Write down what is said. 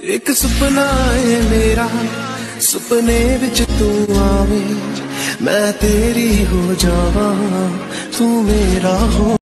ਇੱਕ ਸੁਪਨਾ ਏ ਮੇਰਾ ਸੁਪਨੇ ਵਿੱਚ ਤੂੰ ਆਵੇਂ ਮੈਂ ਤੇਰੀ ਹੋ ਜਾਵਾਂ ਤੂੰ ਮੇਰਾ ਹੋ